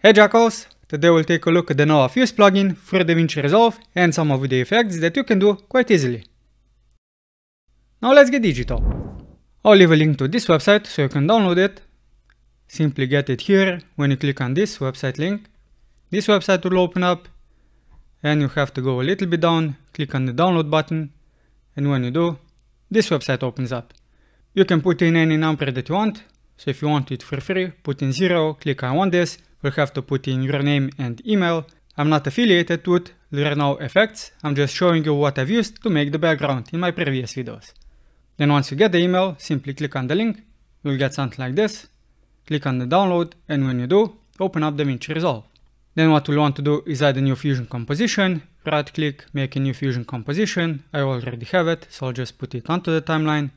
Hey Jackals! Today we'll take a look at the Nova Fuse plugin for DaVinci Resolve and some of the effects that you can do quite easily. Now let's get digital. I'll leave a link to this website so you can download it. Simply get it here when you click on this website link. This website will open up and you have to go a little bit down, click on the download button and when you do, this website opens up. You can put in any number that you want, so if you want it for free, put in 0, click I want this, you'll have to put in your name and email. I'm not affiliated with LearnNow Effects, I'm just showing you what I've used to make the background in my previous videos. Then once you get the email, simply click on the link, you'll get something like this. Click on the download, and when you do, open up DaVinci Resolve. Then what we'll want to do is add a new fusion composition, right click, make a new fusion composition, I already have it, so I'll just put it onto the timeline,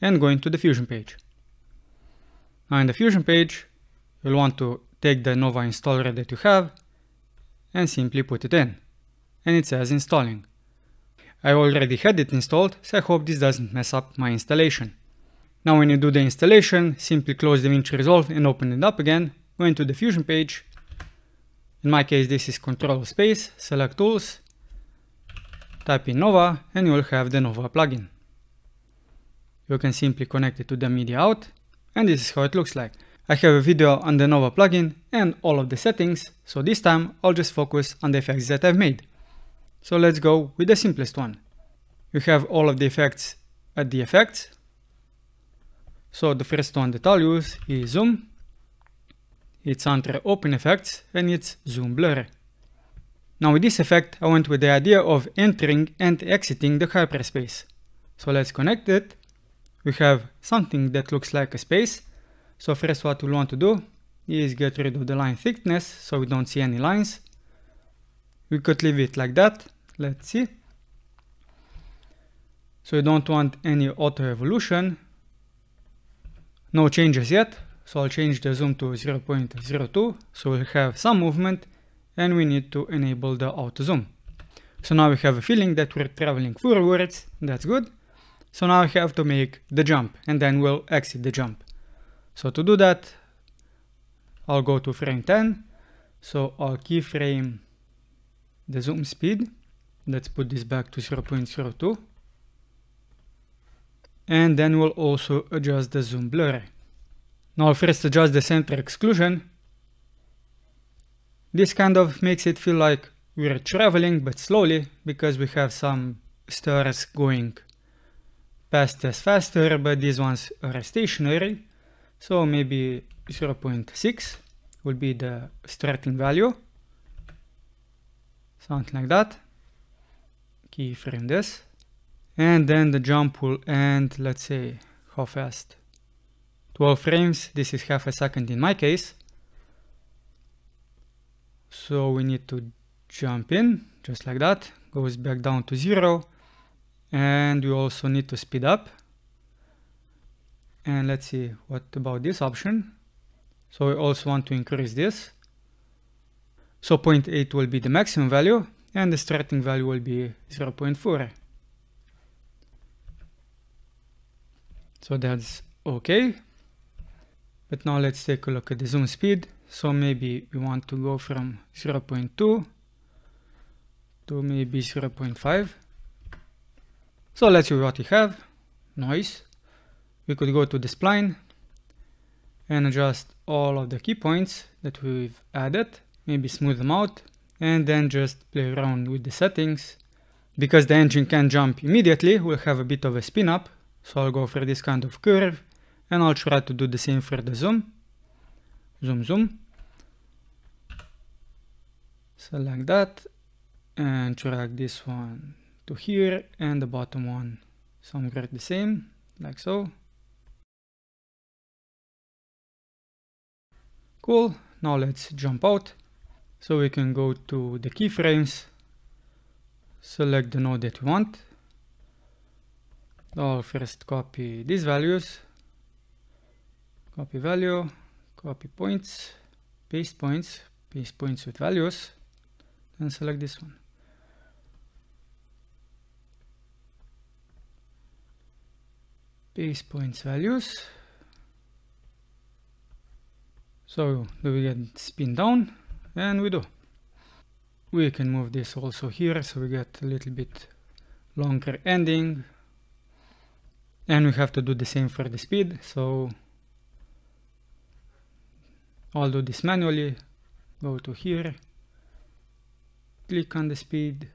and go into the fusion page. Now in the Fusion page, you'll want to take the Nova installer that you have and simply put it in. And it says installing. I already had it installed, so I hope this doesn't mess up my installation. Now when you do the installation, simply close DaVinci Resolve and open it up again, go into the Fusion page. In my case this is Control Space, select Tools, type in Nova and you will have the Nova plugin. You can simply connect it to the media out and this is how it looks like. I have a video on the Nova plugin and all of the settings, so this time I'll just focus on the effects that I've made. So let's go with the simplest one. You have all of the effects at the effects. So the first one that I'll use is zoom. It's under open effects and it's zoom blur. Now with this effect I went with the idea of entering and exiting the hyperspace. So let's connect it we have something that looks like a space. So first what we want to do is get rid of the line thickness so we don't see any lines. We could leave it like that. Let's see. So we don't want any auto evolution. No changes yet. So I'll change the zoom to 0.02 so we'll have some movement and we need to enable the auto zoom. So now we have a feeling that we're traveling forwards. That's good. So now I have to make the jump and then we'll exit the jump. So to do that, I'll go to frame 10. So I'll keyframe the zoom speed. Let's put this back to 0.02. And then we'll also adjust the zoom blur. Now first adjust the center exclusion. This kind of makes it feel like we're traveling but slowly because we have some stars going fast as faster, but these ones are stationary. So maybe 0.6 will be the starting value. Something like that. Keyframe this. And then the jump will end, let's say, how fast? 12 frames. This is half a second in my case. So we need to jump in, just like that. Goes back down to zero and we also need to speed up and let's see what about this option? So we also want to increase this. So 0.8 will be the maximum value and the starting value will be 0.4 so that's okay. But now let's take a look at the zoom speed. So maybe we want to go from 0.2 to maybe 0.5 so let's see what we have. Noise. We could go to the spline and adjust all of the key points that we've added. Maybe smooth them out and then just play around with the settings. Because the engine can jump immediately, we'll have a bit of a spin up. So I'll go for this kind of curve and I'll try to do the same for the zoom. Zoom, zoom. Select that and drag this one to here and the bottom one somewhere the same like so cool. Now let's jump out. So we can go to the keyframes. Select the node that we want. I'll first copy these values. Copy value copy points paste points paste points with values and select this one. Paste points values. So do we get spin down? And we do. We can move this also here so we get a little bit longer ending. And we have to do the same for the speed. So I'll do this manually. Go to here. Click on the speed.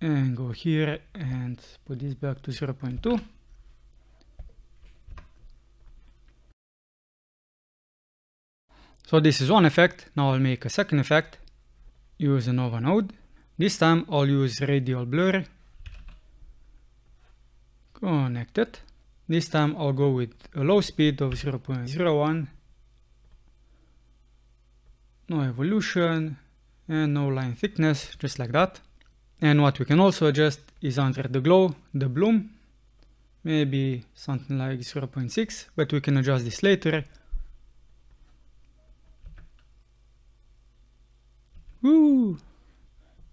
And go here and put this back to 0.2. So this is one effect. Now I'll make a second effect. Use a Nova node. This time I'll use radial blur. Connect it. This time I'll go with a low speed of 0.01. No evolution and no line thickness, just like that. And what we can also adjust is under the glow, the bloom. Maybe something like 0.6, but we can adjust this later Woo!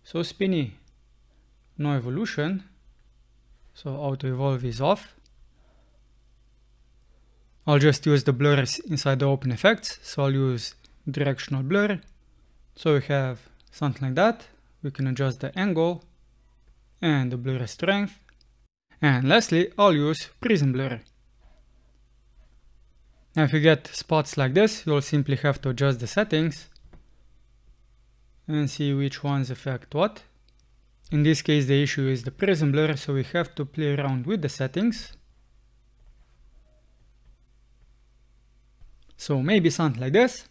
So spinny. No evolution. So auto evolve is off. I'll just use the blurs inside the open effects. So I'll use directional blur. So we have something like that. We can adjust the angle and the blur strength. And lastly, I'll use prism blur. Now if you get spots like this, you'll simply have to adjust the settings and see which ones affect what. In this case the issue is the prism blur, so we have to play around with the settings. So maybe something like this.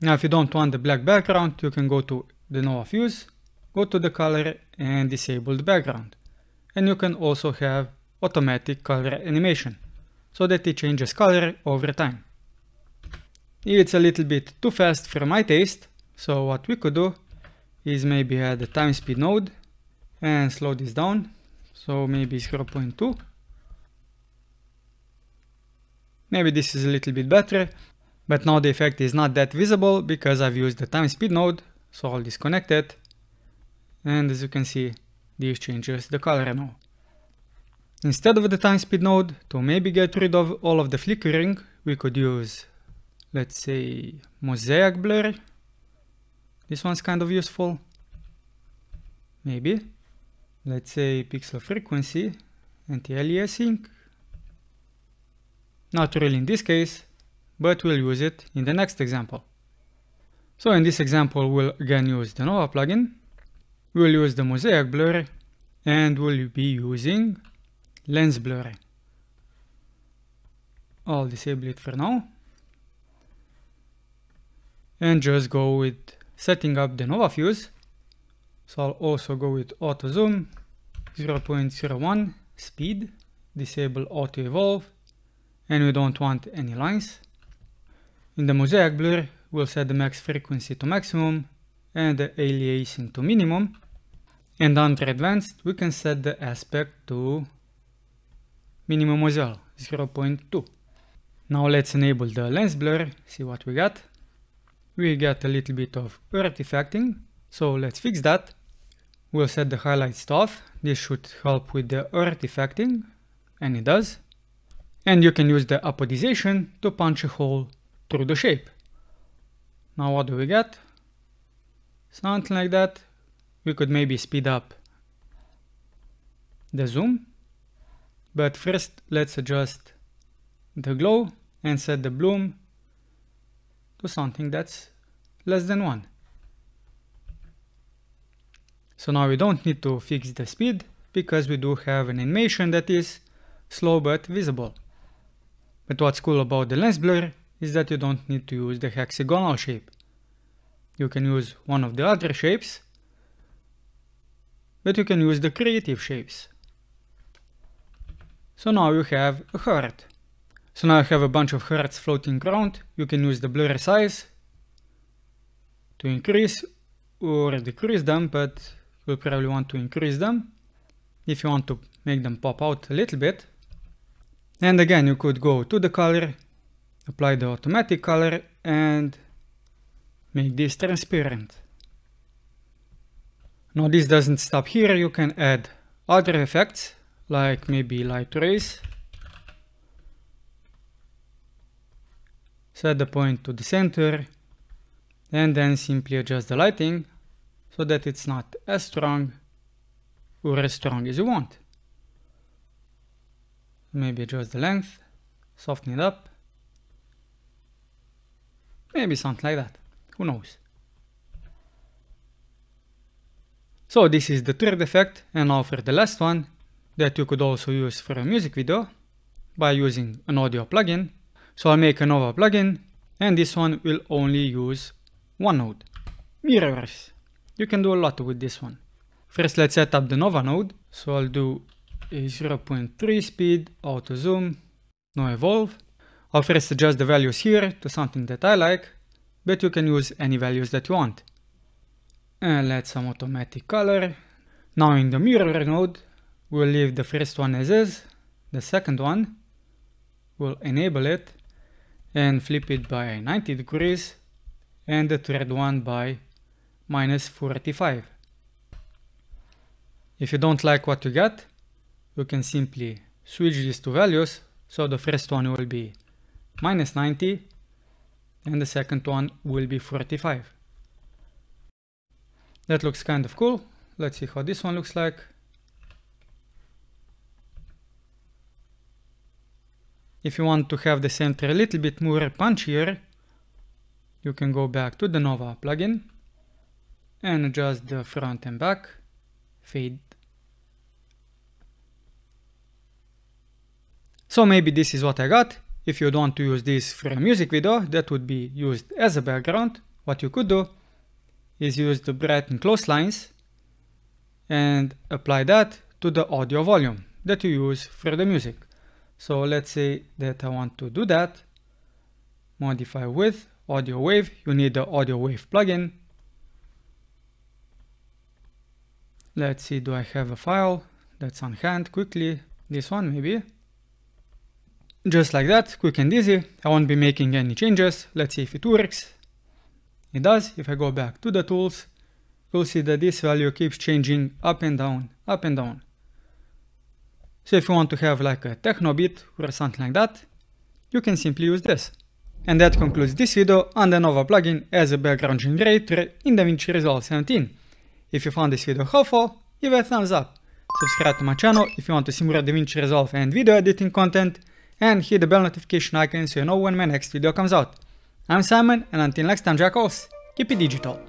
Now if you don't want the black background, you can go to the Nova Fuse, go to the color and disable the background. And you can also have automatic color animation, so that it changes color over time. It's a little bit too fast for my taste, so what we could do is maybe add a time speed node and slow this down. So maybe 0.2. Maybe this is a little bit better, but now the effect is not that visible because I've used the time speed node. So I'll disconnect it. And as you can see, this changes the color now. Instead of the time speed node, to maybe get rid of all of the flickering, we could use, let's say, mosaic blur this one's kind of useful. Maybe. Let's say pixel frequency, anti-aliasing. Not really in this case, but we'll use it in the next example. So in this example, we'll again use the Nova plugin. We'll use the mosaic blur and we'll be using lens blur. I'll disable it for now. And just go with setting up the Nova Fuse. So I'll also go with auto zoom, 0.01 speed, disable auto evolve, and we don't want any lines. In the mosaic blur, we'll set the max frequency to maximum and the aliasing to minimum. And under advanced, we can set the aspect to minimum as well, 0.2. Now let's enable the lens blur, see what we got we get a little bit of artifacting. So let's fix that. We'll set the highlights to off. This should help with the artifacting, and it does. And you can use the apodization to punch a hole through the shape. Now what do we get? Something like that. We could maybe speed up the zoom. But first let's adjust the glow and set the bloom to something that's less than 1. So now we don't need to fix the speed because we do have an animation that is slow but visible. But what's cool about the lens blur is that you don't need to use the hexagonal shape. You can use one of the other shapes, but you can use the creative shapes. So now you have a heart. So now I have a bunch of hearts floating around. You can use the blur size to increase or decrease them, but you'll probably want to increase them if you want to make them pop out a little bit. And again, you could go to the color, apply the automatic color and make this transparent. Now this doesn't stop here, you can add other effects like maybe light rays set the point to the center, and then simply adjust the lighting so that it's not as strong or as strong as you want. Maybe adjust the length, soften it up, maybe something like that, who knows. So this is the third effect and now for the last one that you could also use for a music video by using an audio plugin. So I'll make a Nova plugin and this one will only use one node. Mirrors. You can do a lot with this one. First let's set up the Nova node. So I'll do a 0.3 speed, auto zoom, no evolve. I'll first adjust the values here to something that I like, but you can use any values that you want. And let's some automatic color. Now in the mirror node, we'll leave the first one as is, the second one, we'll enable it and flip it by 90 degrees and the third one by minus 45. If you don't like what you get, you can simply switch these two values. So the first one will be minus 90 and the second one will be 45. That looks kind of cool. Let's see how this one looks like. If you want to have the center a little bit more punchier, you can go back to the Nova plugin and adjust the front and back, fade. So maybe this is what I got. If you don't want to use this for a music video that would be used as a background, what you could do is use the bright and close lines and apply that to the audio volume that you use for the music. So let's say that I want to do that. Modify with audio wave. You need the audio wave plugin. Let's see, do I have a file that's on hand quickly? This one maybe. Just like that, quick and easy. I won't be making any changes. Let's see if it works. It does. If I go back to the tools, you'll see that this value keeps changing up and down, up and down. So if you want to have like a techno beat or something like that, you can simply use this. And that concludes this video on the Nova plugin as a background generator in DaVinci Resolve 17. If you found this video helpful, give it a thumbs up. Subscribe to my channel if you want to see more DaVinci Resolve and video editing content, and hit the bell notification icon so you know when my next video comes out. I'm Simon, and until next time jackals, keep it digital.